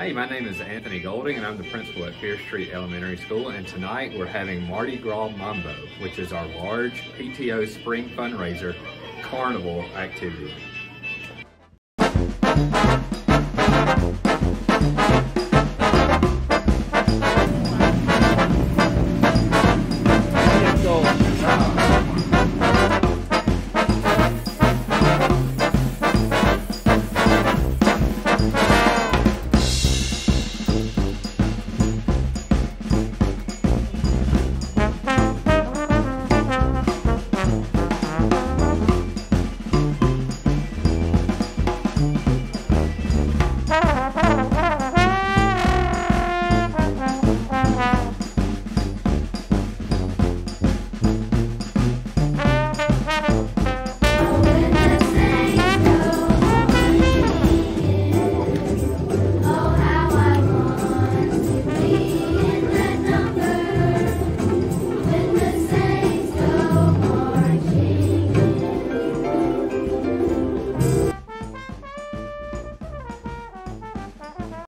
Hey, my name is Anthony Golding, and I'm the principal at Pierce Street Elementary School. And tonight we're having Mardi Gras Mambo, which is our large PTO spring fundraiser carnival activity.